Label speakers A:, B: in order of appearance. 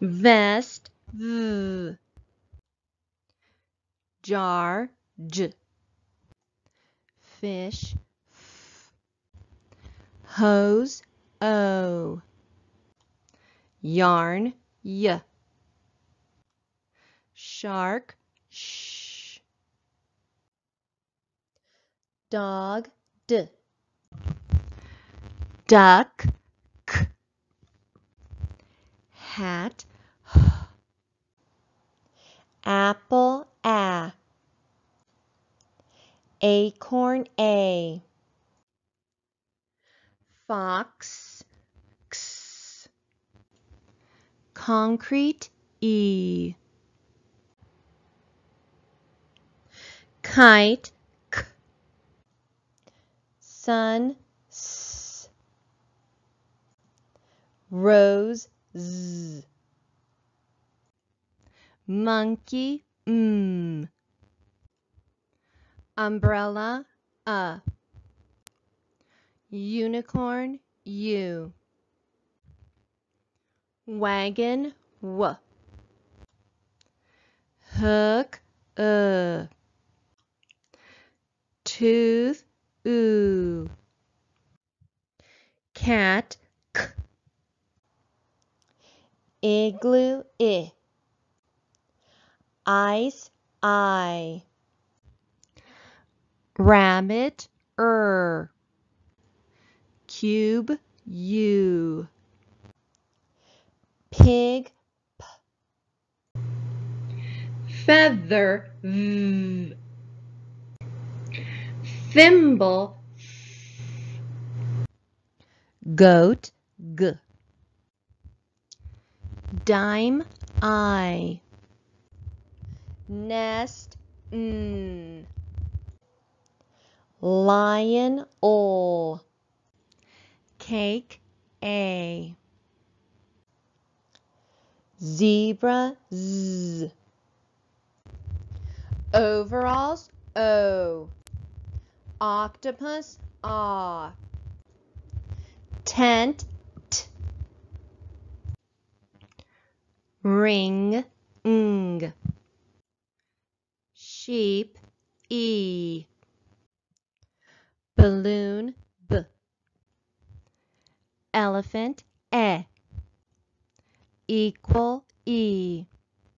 A: vest. V. Jar. J. Fish. F. Hose. O. Yarn. Y. Shark. Sh. Dog. D. Duck. K. Hat apple a. Acorn a. Fox x. Concrete e. Kite k. Sun s. Rose z monkey mm. Umbrella a unicorn u wagon w. Hook uh. Tooth oo cat k. Igloo i ice I rabbit er. Cube u pig p. Feather v. Thimble goat g. Dime I nest n lion ol cake a zebra z overalls o octopus ah tent t ring ng sheep e. Balloon b. Elephant e. Equal e